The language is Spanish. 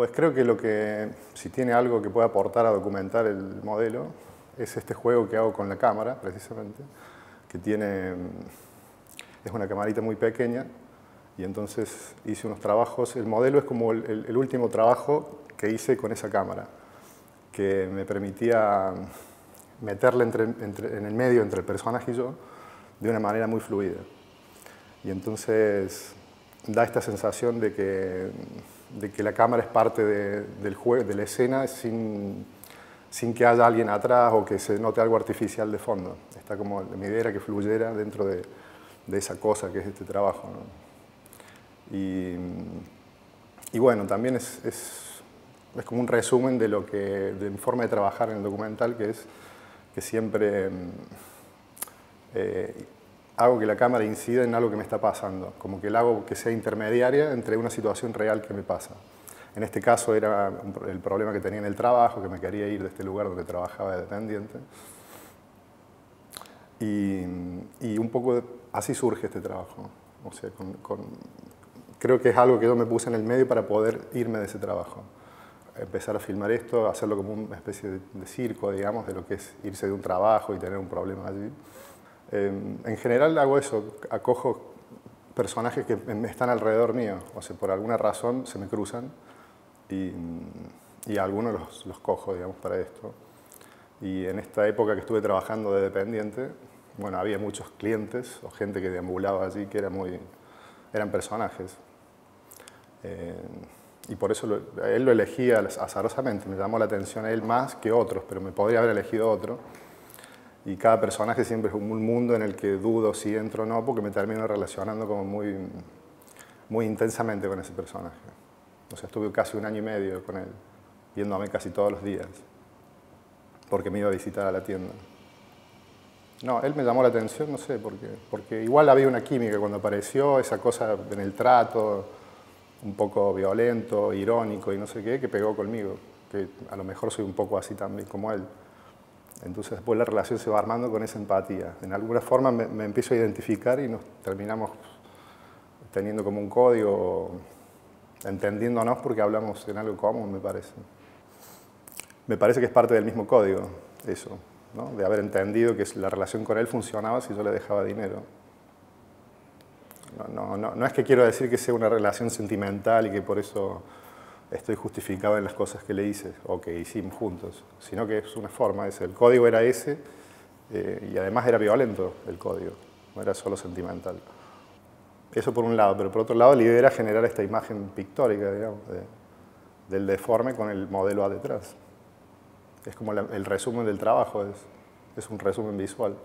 Pues creo que lo que, si tiene algo que pueda aportar a documentar el modelo, es este juego que hago con la cámara, precisamente, que tiene, es una camarita muy pequeña, y entonces hice unos trabajos, el modelo es como el, último trabajo que hice con esa cámara, que me permitía meterla en el medio entre el personaje y yo de una manera muy fluida. Y entonces da esta sensación de que, de que la cámara es parte del juego, de la escena sin, sin, que haya alguien atrás o que se note algo artificial de fondo. Está como mi idea que fluyera dentro de, de esa cosa que es este trabajo. Y, y, bueno, también es, es, es, como un resumen de, lo que, de mi de trabajar en el documental, que es que siempre... Eh, hago que la cámara incida en algo que me está pasando, como que la hago que sea intermediaria entre una situación real que me pasa. En este caso era el problema que tenía en el trabajo, que me quería ir de este lugar donde trabajaba de dependiente. Y, un poco así surge este trabajo. O sea, creo que es algo que yo me puse en el medio para poder irme de ese trabajo. Empezar a filmar esto, hacerlo como una especie de, de circo, digamos, de lo que es irse de un trabajo y tener un problema allí. Em, en general hago eso, acojo personajes que están alrededor mío, o sea, por alguna razón se me cruzan y, y algunos los, los, cojo, digamos, para esto. Y en esta época que estuve trabajando de dependiente, bueno, había muchos clientes o gente que deambulaba allí que era muy, eran personajes. Eh, y por eso él lo elegía azarosamente, me llamó la atención a él más que otros, pero me podría haber elegido otro y cada personaje siempre es un mundo en el que dudo si entro o no, porque me termino relacionando como muy, muy intensamente con ese personaje. O sea, estuve casi un año y medio con él, viéndome casi todos los días, porque me iba a visitar a la tienda. No, él me llamó la atención, no sé por qué, porque igual había una química cuando apareció, esa cosa en el trato, un poco violento, irónico y no sé qué, que pegó conmigo, que a lo mejor soy un poco así también como él. Entonces después la relación se va armando con esa empatía. En alguna forma me, empiezo a identificar y nos terminamos teniendo como un código, entendiéndonos porque hablamos en algo común, me parece. Me parece que es parte del mismo código, eso, ¿no? de haber entendido que la relación con él funcionaba si yo le dejaba dinero. No, no, no es que quiero decir que sea una relación sentimental y que por eso estoy justificado en las cosas que le hice o que hicimos juntos, sino que es una forma, es, el código era ese eh, y además era violento el código, no era solo sentimental. Eso por un lado, pero por otro lado la idea era generar esta imagen pictórica, digamos, del deforme con el modelo A detrás. Es como el resumen del trabajo, es, es un resumen visual.